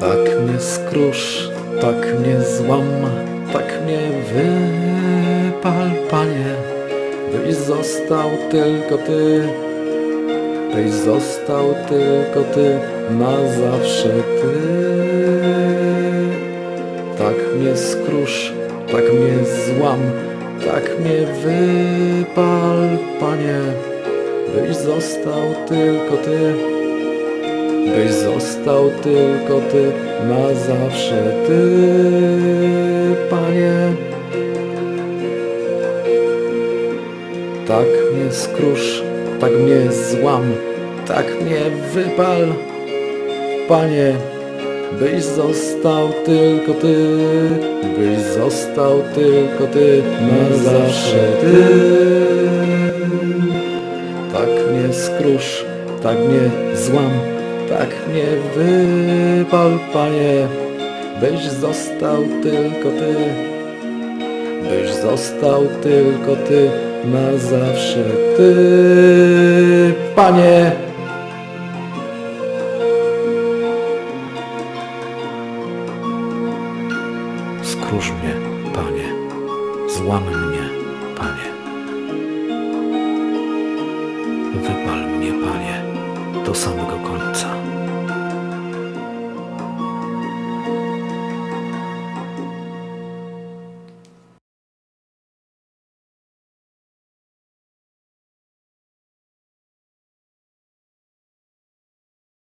Tak mnie skrusz, tak mnie złam, tak mnie wypal, panie, byś został tylko ty, byś został tylko ty, na zawsze ty. Tak mnie skrusz, tak mnie złam, tak mnie wypal, panie, byś został tylko ty. Byś został tylko ty, na zawsze ty, panie. Tak mnie skrusz, tak mnie złam, tak mnie wypal, panie. Byś został tylko ty, byś został tylko ty, na zawsze ty. Tak mnie skrusz, tak mnie złam, tak mnie wypal, panie, byś został tylko ty, byś został tylko ty, na zawsze ty, panie. Skróż mnie, panie, złam mnie, panie. Wypal mnie, panie, do samego końca.